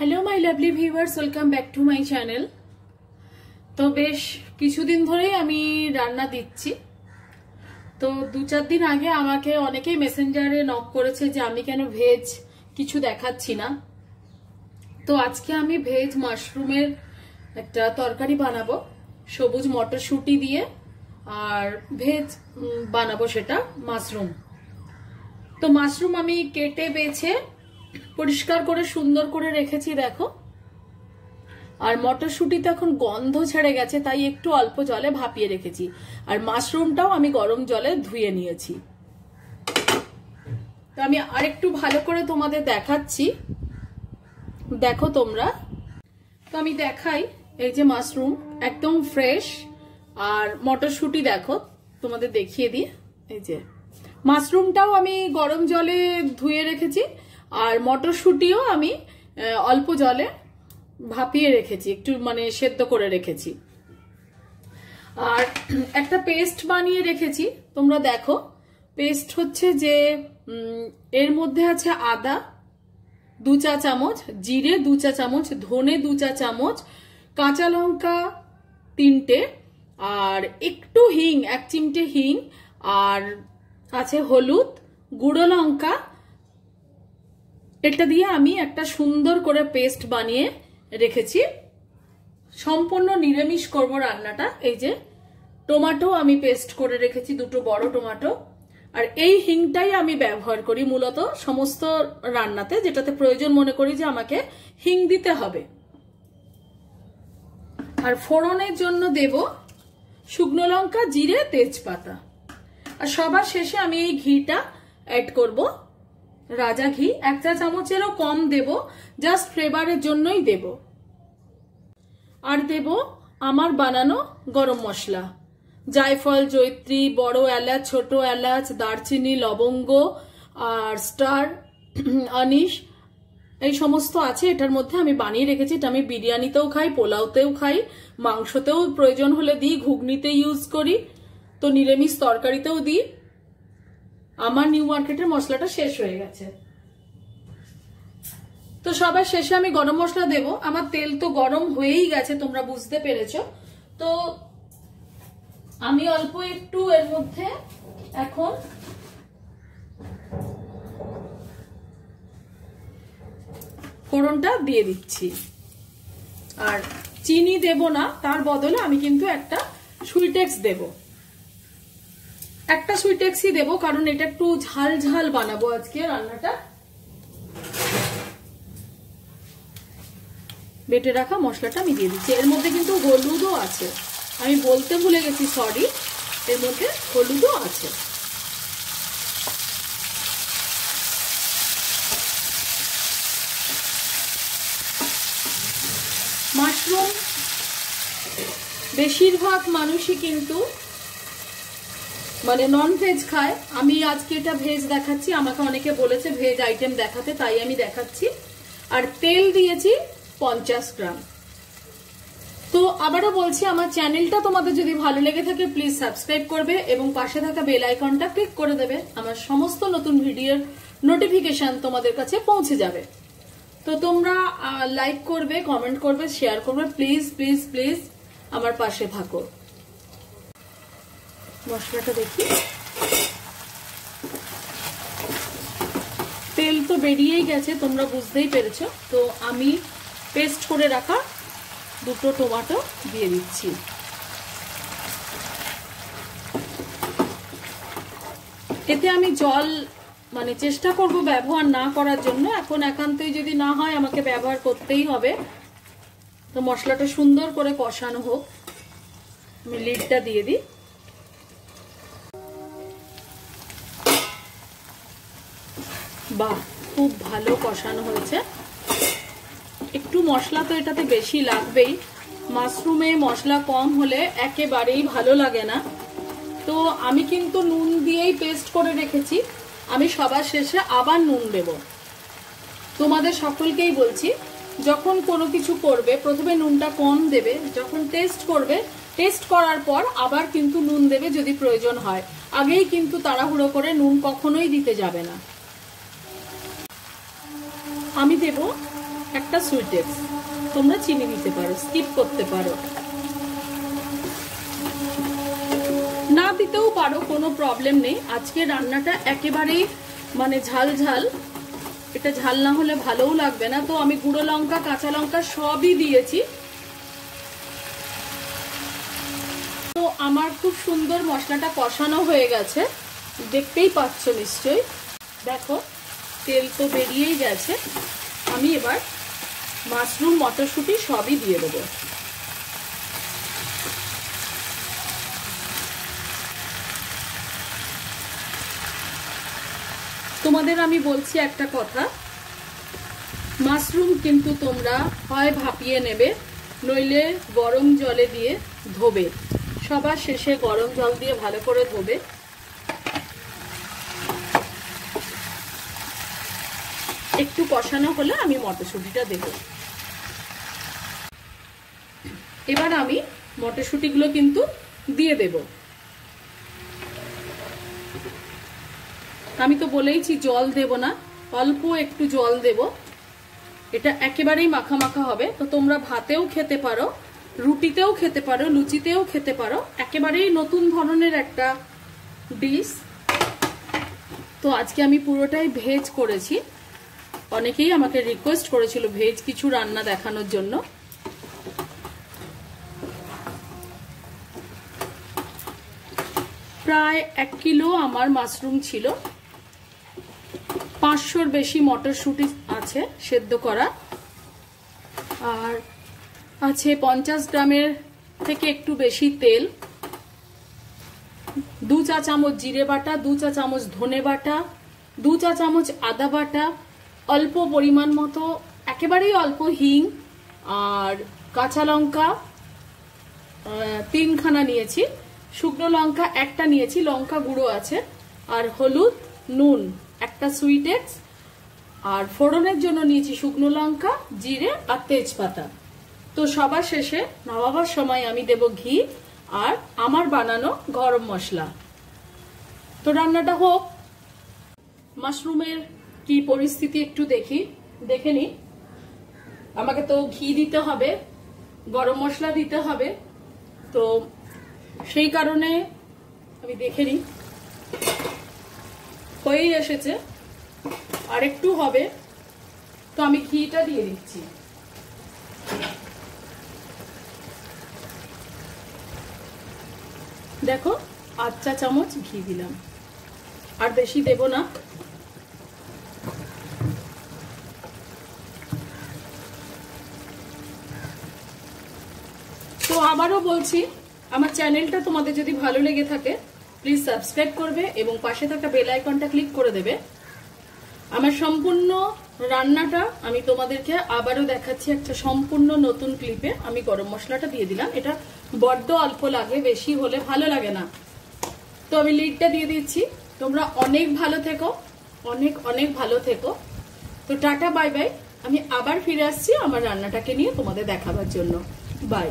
Hello my lovely viewers welcome back to my channel তো বেশ কিছুদিন ধরেই আমি রান্না দিচ্ছি। তো দু চার দিন আগে আমাকে অনেকেই মেসেঞ্জারে নক করেছে যে আমি কেন ভেজ কিছু দেখাচ্ছি না। তো আজকে আমি ভেজ মাশরুমের একটা তরকারি বানাবো, সবুজ মটরশুঁটি দিয়ে, আর ভেজ বানাবো সেটা মাশরুম তো মাশরুম আমি কেটে বেছে পরিষ্কার করে, সুন্দর করে রেখেছি, দেখো। আর মটরশুঁটিতে এখন গন্ধ ছেড়ে গেছে, তাই একটু অল্প জলে ভাপিয়ে রেখেছি। আর মাশরুমটাও আমি গরম জলে ধুয়ে নিয়েছি। তো আমি আরেকটু ভালো করে তোমাদের দেখাচ্ছি। দেখো তোমরা। তো আমি দেখাই, এই যে মাশরুম, একদম ফ্রেশ। আর মটরশুঁটি দেখো, তোমাদের দেখিয়ে দিই। এই যে। মাশরুমটাও আমি গরম জলে ধুয়ে রেখেছি। আর মটরশুঁটিও আমি অল্প জলে ভাপিয়ে রেখেছি, একটু মানে সেদ্ধ করে রেখেছি। আর একটা পেস্ট বানিয়ে রেখেছি, তোমরা দেখো। পেস্ট হচ্ছে যে এর মধ্যে আছে আদা, দু চা চামচ, জিরে দু চা চামচ, ধনে দু চা চামচ, কাঁচা লঙ্কা তিনটে, আর একটু হিং, এক চিমটে হিং, আর আছে হলুদ, গুঁড়ো লঙ্কা এটা দিয়ে আমি একটা সুন্দর করে পেস্ট বানিয়ে রেখেছি। সম্পূর্ণ নিরামিষ করব রান্নাটা। এই যে, টমেটো আমি পেস্ট করে রেখেছি, দুটো বড় টমেটো। আর এই হিংটাই আমি ব্যবহার করি মূলত সমস্ত রান্নাতে, যেটাতে প্রয়োজন মনে করি যে আমাকে হিং দিতে হবে। আর ফোড়নের জন্য দেব শুকনো লঙ্কা, জিরে, তেজপাতা। আর সবার শেষে আমি এই ঘিটা অ্যাড করব। রাজা ঘি এক চা চামচেরও কম দেব জাস্ট ফ্লেভারের জন্যই দেব। আর দেব আমার বানানো গরম মশলা। জায়ফল জৈত্রী বড় এলাচ, ছোট এলাচ, দারচিনি, লবঙ্গ, আর স্টার, আনিস, এই সমস্ত আছে, এটার মধ্যে আমি বানিয়ে রেখেছি। এটা আমি বিরিয়ানিতেও খাই, পোলাওতেও খাই, মাংসতেও প্রয়োজন হলে দিই, ঘুগনিতে ইউজ করি, তো নিরামিষ তরকারিতেও দিই। আমার নিউ মার্কেটের মশলাটা শেষ হয়ে গেছে। তো সবার শেষে আমি গরম মশলা দেব। আমার তেল তো গরম হয়েই গেছে, তোমরা বুঝতে পেরেছ। তো আমি অল্প একটু এর মধ্যে এখন ফোড়নটা দিয়ে দিচ্ছি। আর চিনি দেব না, তার বদলে আমি কিন্তু একটা সুইটেক্স দেব। একটা সুইট সুইটেক্সই দেবো, কারণ এটা একটু ঝাল ঝাল বানাবো আজকে রান্নাটা। বেটে রাখা মশলাটা আমি দিয়ে দিচ্ছি। এর মধ্যে কিন্তু হলুদও আছে। আমি বলতে ভুলে গেছি সরি এর মধ্যে হলুদও আছে। মাশরুম, বেশিরভাগ মানুষই কিন্তু মানে নন ভেজ খায়। আমি আজকে এটা ভেজ দেখাচ্ছি, আমাকে অনেকে বলেছে ভেজ আইটেম দেখাতে, তাই আমি দেখাচ্ছি। আর তেল দিয়েছি পঞ্চাশ গ্রাম। তো আবারও বলছি, আমার চ্যানেলটা তোমাদের যদি ভালো লেগে থাকে প্লিজ সাবস্ক্রাইব করবে এবং পাশে থাকা বেল আইকনটা ক্লিক করে দেবে। আমার সমস্ত নতুন ভিডিওর নোটিফিকেশন তোমাদের কাছে পৌঁছে যাবে। তো তোমরা লাইক করবে কমেন্ট করবে শেয়ার করবে। প্লিজ প্লিজ প্লিজ আমার পাশে থাকো। মশলাটা দেখি। তেল তো বেরিয়েই গেছে, তোমরা বুঝতেই পেরেছ। তো আমি পেস্ট করে রাখা দুটো টমাটো দিয়ে দিচ্ছি। এতে আমি জল মানে চেষ্টা করব ব্যবহার না করার জন্য। এখন একান্তই যদি না হয়, আমাকে ব্যবহার করতেই হবে। তো মশলাটা সুন্দর করে কষানো হোক। আমি লিডটা দিয়ে দিই। বাহ, খুব ভালো কষানো হয়েছে। একটু মশলা তো এটাতে বেশি লাগবেই। মাশরুমে মশলা কম হলে একেবারেই ভালো লাগে না। তো আমি কিন্তু নুন দিয়েই পেস্ট করে রেখেছি। আমি সবার শেষে আবার নুন দেব। তোমাদের সকলকেই বলছি, যখন কোনো কিছু করবে, প্রথমে নুনটা কম দেবে। যখন টেস্ট করবে টেস্ট করার পর আবার কিন্তু নুন দেবে যদি প্রয়োজন হয়। আগেই কিন্তু তাড়াহুড়ো করে নুন কখনোই দিতে যাবে না। আমি দেব একটা সুইটেক্স তোমরা চিনি দিতে পারো স্কিপ করতে পারো। না দিতেও পারো, কোনো প্রবলেম নেই। আজকে রান্নাটা একেবারেই মানে ঝাল ঝাল। এটা ঝাল না হলে ভালোও লাগবে না। তো আমি গুঁড়ো লঙ্কা, কাঁচা লঙ্কা সবই দিয়েছি। তো আমার খুব সুন্দর মশলাটা কষানো হয়ে গেছে। দেখতেই পাচ্ছ নিশ্চয়ই। দেখো তেল তো বেরিয়েই গেছে। আমি এবার মাশরুম, মটরশুঁটি সবই দিয়ে দেবো। তোমাদের আমি বলছি একটা কথা। মাশরুম কিন্তু তোমরা হয় ভাপিয়ে নেবে, নইলে গরম জলে দিয়ে ধোবে। সবার শেষে গরম জল দিয়ে ভালো করে ধোবে। একটু কষানো হলে আমি মটরশুঁটিটা দেব। এবার আমি মটরশুঁটিগুলো কিন্তু দিয়ে দেব। আমি তো বলেইছি জল দেব না, অল্প একটু জল দেব। এটা একেবারেই মাখা মাখা হবে। তো তোমরা ভাতেও খেতে পারো, রুটিতেও খেতে পারো, লুচিতেও খেতে পারো। একেবারেই নতুন ধরনের একটা ডিশ। তো আজকে আমি পুরোটাই ভেজ করেছি। অনেকেই আমাকে রিকোয়েস্ট করেছিল ভেজ কিছু রান্না দেখানোর জন্য। প্রায় এক কিলো আমার মাশরুম ছিল। পাঁচশোর বেশি মটরশুঁটি আছে সেদ্ধ করা। আর আছে পঞ্চাশ গ্রামের থেকে একটু বেশি তেল। দু চা চামচ জিরে বাটা, দু চা চামচ ধনে বাটা, দু চা চামচ আদা বাটা অল্প পরিমাণ মতো, একেবারেই অল্প হিং আর কাঁচা লঙ্কা তিনখানা নিয়েছি। শুকনো লঙ্কা একটা নিয়েছি, লঙ্কা গুঁড়ো আছে। আর হলুদ, নুন, একটা সুইটেক্স আর ফোড়নের জন্য নিয়েছি শুকনো লঙ্কা, জিরে আর তেজপাতা। তো সবার শেষে নামাবার সময় আমি দেব ঘি আর আমার বানানো গরম মশলা। তো রান্নাটা হোক। মাশরুমের কি পরিস্থিতি একটু দেখি, দেখে নি। আমাকে তো ঘি দিতে হবে, গরম মশলা দিতে হবে। তো সেই কারণে আমি দেখে নিই হয়েই এসেছে। আর একটু হবে, তো আমি ঘিটা দিয়ে দিচ্ছি। দেখো চা চামচ ঘি দিলাম। আর বেশি দেব না তো আবারও বলছি, আমার চ্যানেলটা তোমাদের যদি ভালো লেগে থাকে প্লিজ সাবস্ক্রাইব করবে এবং পাশে থাকা বেল আইকনটা ক্লিক করে দেবে। আমার সম্পূর্ণ রান্নাটা আমি তোমাদেরকে আবারও দেখাচ্ছি একটা সম্পূর্ণ নতুন ক্লিপে আমি গরম মশলাটা দিয়ে দিলাম। এটা বড্ড অল্প লাগে, বেশি হলে ভালো লাগে না। তো আমি লিডটা দিয়ে দিচ্ছি। তোমরা অনেক ভালো থেকো, অনেক অনেক ভালো থেকো। তো টাটা বাই বাই আমি আবার ফিরে আসছি আমার রান্নাটাকে নিয়ে তোমাদের দেখাবার জন্য। বাই